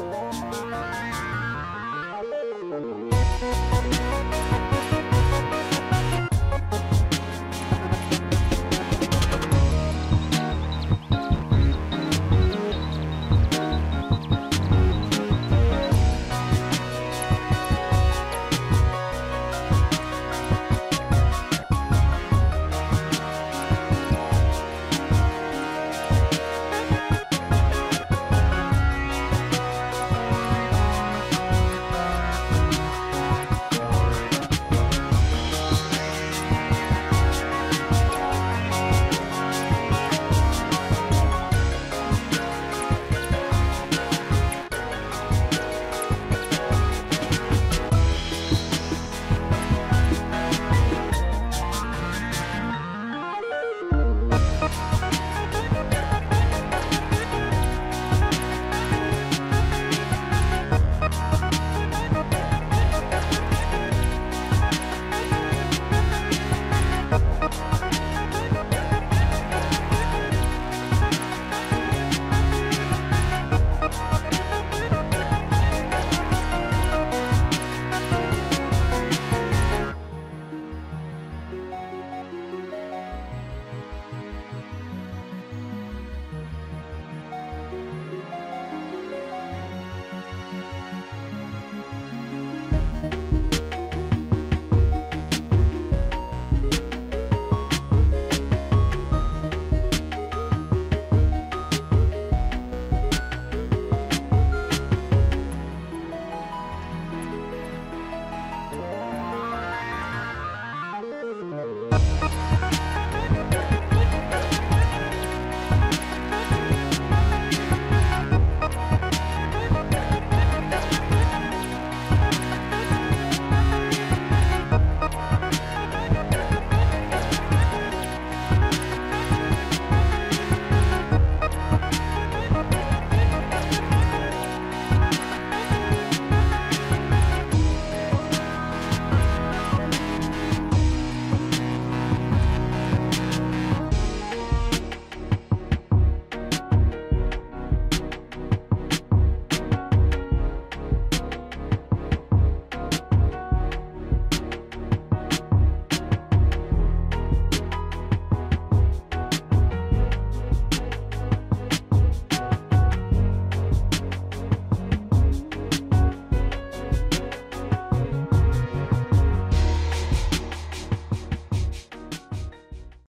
Bye.